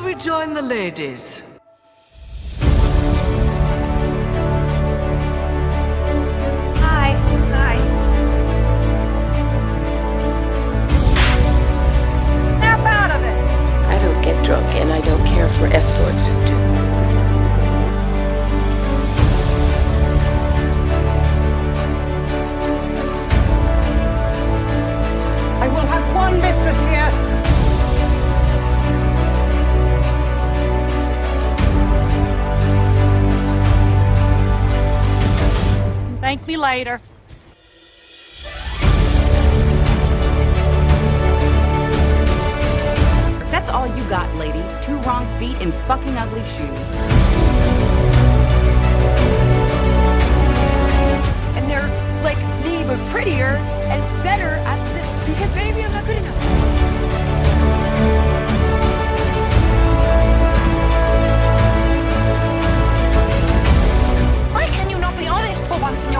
shall we join the ladies? Thank me later. That's all you got, lady. Two wrong feet in fucking ugly shoes. And they're like me, but prettier and better at the, because maybe I'm not good enough. Why can you not be once in your